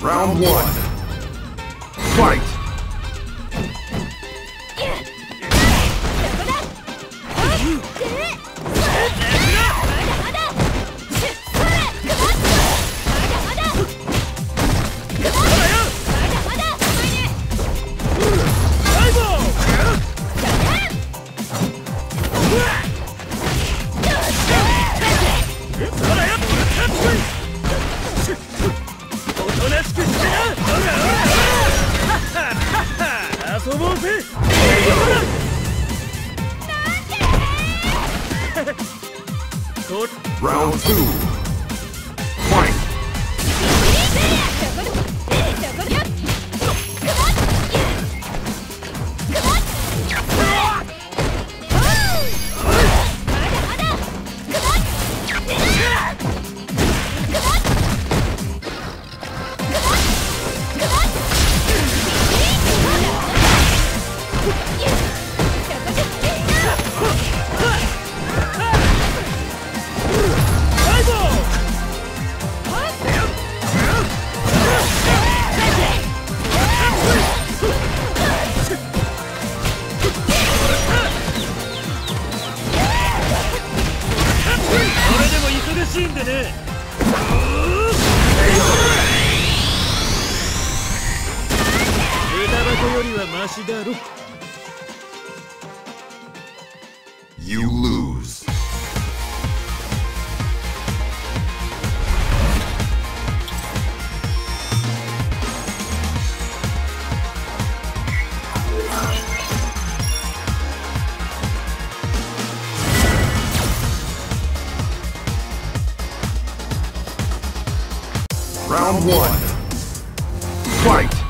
Round one. Fight! Round two. ゃねえ豚箱よりはマシだろ。You lose. Round one. Fight.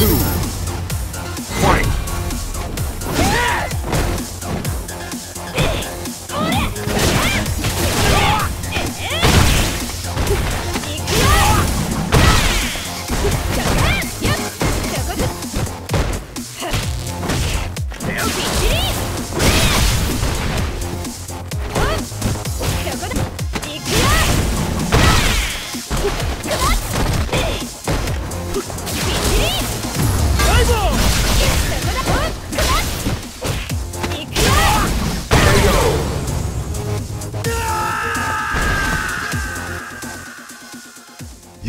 Two.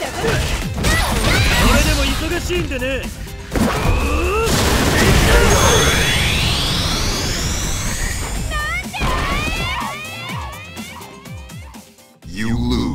それでも忙しいんでね。You lose.